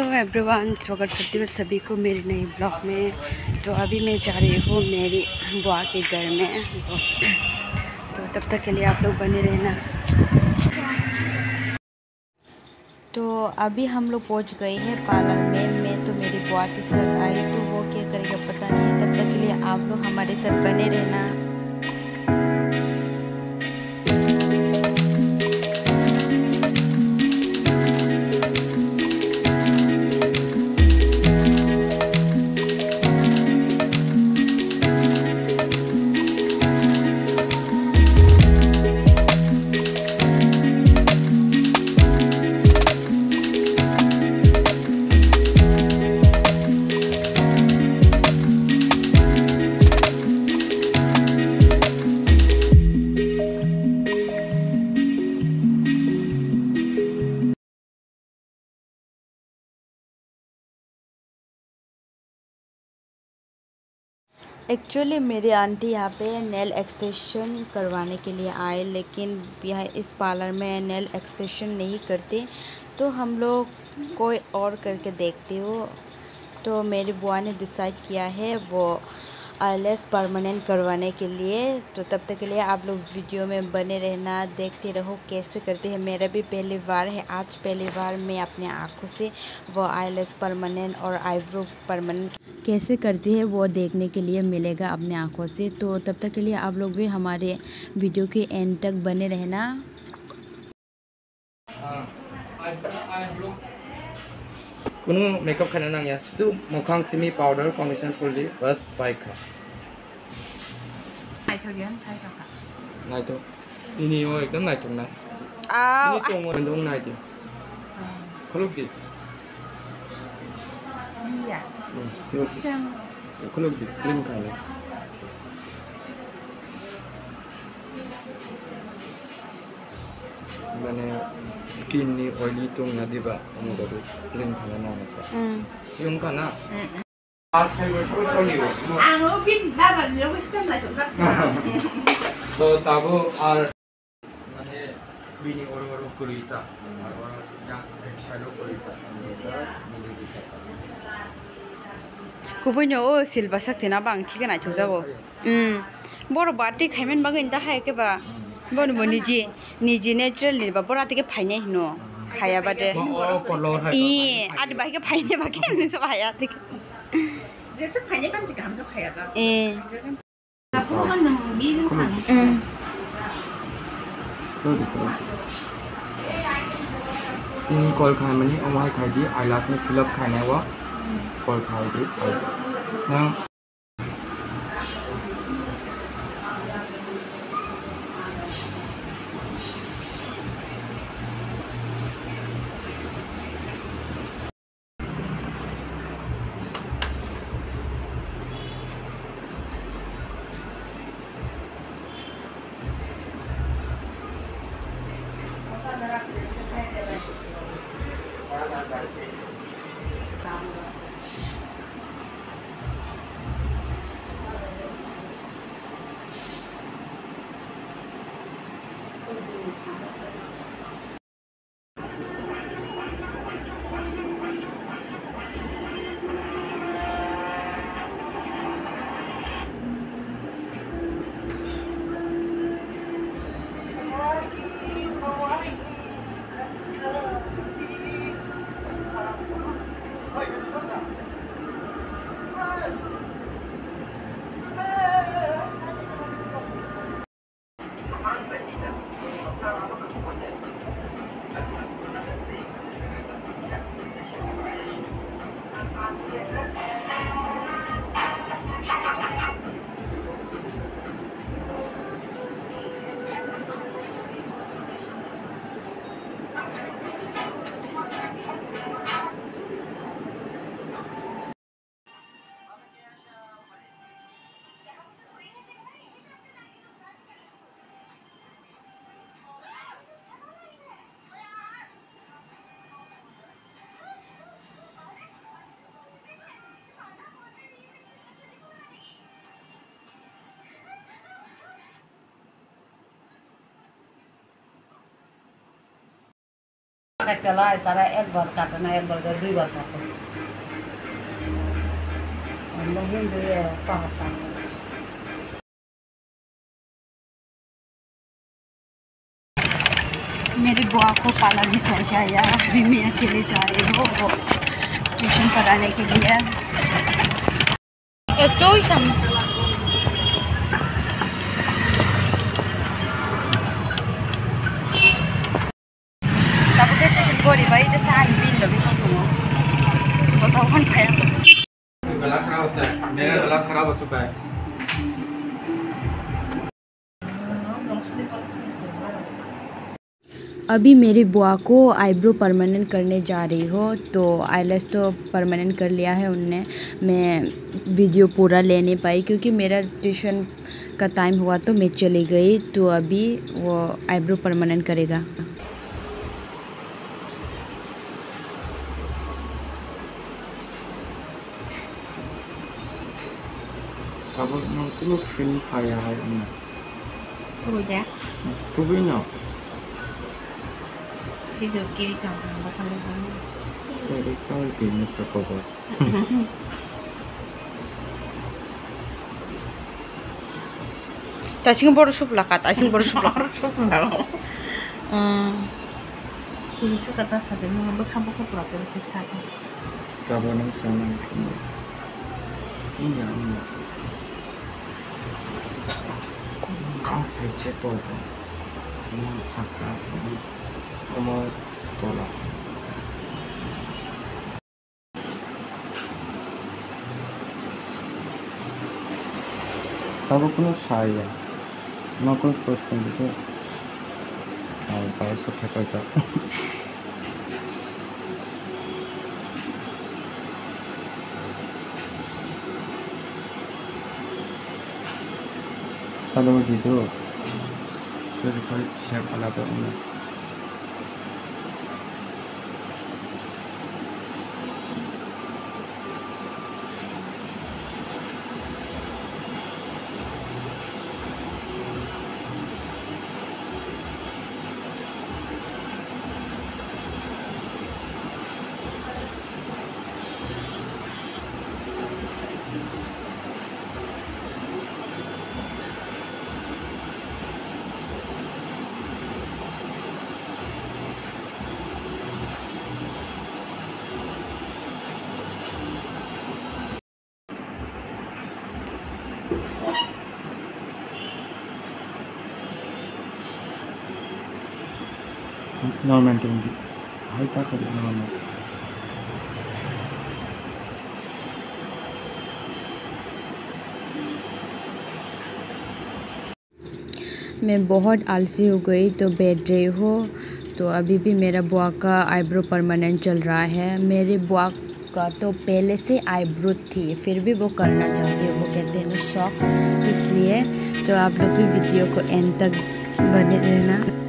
Hello everyone, स्वागत करती हूँ सभी को मेरी नई ब्लॉग में। तो अभी मैं जा रही हूँ मेरी बुआ के घर में। तो तब तक के लिए आप लोग बने रहना। तो अभी हम लोग पहुँच गए हैं पार्लर में। मैं तो मेरी बुआ के साथ आई तो वो क्या करेगा पता नहीं। तब तक के लिए आप लोग हमारे साथ बने रहना। एक्चुअली मेरी आंटी यहाँ पे नेल एक्सटेंशन करवाने के लिए आए, लेकिन यह इस पार्लर में नेल एक्सटेंशन नहीं करते। तो हम लोग कोई और करके देखते हो। तो मेरी बुआ ने डिसाइड किया है वो आईलेस परमानेंट करवाने के लिए। तो तब तक के लिए आप लोग वीडियो में बने रहना, देखते रहो कैसे करते हैं। मेरा भी पहली बार है, आज पहली बार मैं अपने आँखों से वो आईलेस परमानेंट और आईब्रो परमानेंट कैसे करते हैं वो देखने के लिए मिलेगा अपने आँखों से। तो तब तक के लिए आप लोग भी हमारे वीडियो के एंड तक बने रहना। कुनु मेकअप खाना नांगया सितु मोखां सिमी पाउडर फाउंडेशन बस इनि ओ एकदम इनि दong नाइति खुलुक 그놈들 그런 거 아니 야? মানে স্কিন নি অয়েলি তো না দিবা কোনো গরু ক্লিন ভালো না হতো কিরম কা না তো তাবো আর মানে বিনি ওর ওর করিতা আর ওর যা ভেক্সালো করিতা মিলে দিতা kubonyo o silba sakti na bang tiga na chuk jago um boro bati kaimen bang inda ha ke ba bon bo niji niji natural ni ba bora tike phaine hino khaya ba de i ad ba ke phaine ba ke ni sab haya tike जैसे खाने का मुझे काम तो खाया था ए आपको मन मम्मी ने खाने तो देखो इन कॉल खाने में और वहाँ खाई दी आइलास ने फिलअप खाने हुआ कॉल खाय दी ना কাটতে লয় তারা একবার কাটে না একবার করে দুইবার কাটে আমরা হিন্দু পাহাড় मेरे बुआ को पार्लर में छोड़ के आया अभी मैं अकेले जा रही हूँ वो ट्यूशन पढ़ाने के लिए एक तो गला खराब से मेरा गला खराब हो चुका है। अभी मेरी बुआ को आईब्रो परमानेंट करने जा रही हो तो आईलेस तो परमानेंट कर लिया है उनने। मैं वीडियो पूरा ले नहीं पाई क्योंकि मेरा ट्यूशन का टाइम हुआ तो मैं चली गई तो अभी वो आईब्रो परमानेंट करेगा। 필리핀 파야 하였네. 그러게. 두부냐? 지금 끼리도 안 먹으려고. 끼리 떨기 있을 거고. 나 지금 바로 슈플라가, 나 지금 바로 슈플라. 바로 슈플라고. 응. 우리 슈가 다 사지, 뭔가 뭐 한복을 불어 이렇게 사지. 가보는 사람은 이게 아니야. 37 доллар. Ну, сахар, ну, доллар. সর্বপ্রথম সারিয়া নকল প্রশ্ন দিকে আর বাইশশো টাকা যাও তাহলে আমার দিদিও 就是可以 después. Tinggi. Hai tak kali normal. मैं बहुत आलसी हो गई तो बैठ रही हो। तो अभी भी मेरा बुआ का आईब्रो परमानेंट चल रहा है। मेरे बुआ का तो पहले से आईब्रो थी, फिर भी वो करना चाहती है। वो कहते हैं शौक इसलिए। तो आप लोग भी वीडियो को एंड तक बने रहना।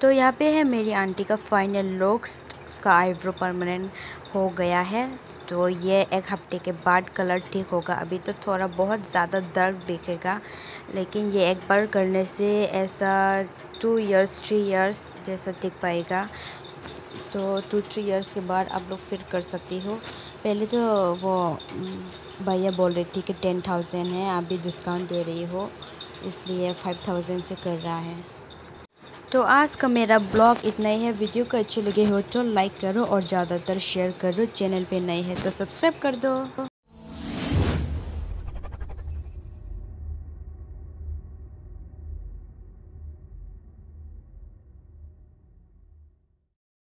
तो यहाँ पे है मेरी आंटी का फाइनल लुक उसका आईब्रो परमानेंट हो गया है। तो ये एक हफ़्ते के बाद कलर ठीक होगा। अभी तो थोड़ा बहुत ज़्यादा दर्द दिखेगा, लेकिन ये एक बार करने से ऐसा टू इयर्स थ्री इयर्स जैसा दिख पाएगा। तो टू थ्री इयर्स के बाद आप लोग फिर कर सकती हो। पहले तो वो भैया बोल रही थी कि टेन थाउज़ेंड है, आप भी डिस्काउंट दे रही हो, इसलिए फाइव थाउज़ेंड से कर रहा है। तो आज का मेरा ब्लॉग इतना ही है। वीडियो को अच्छे लगे हो तो लाइक करो और ज़्यादातर शेयर करो। चैनल पे नए हैं तो सब्सक्राइब कर दो।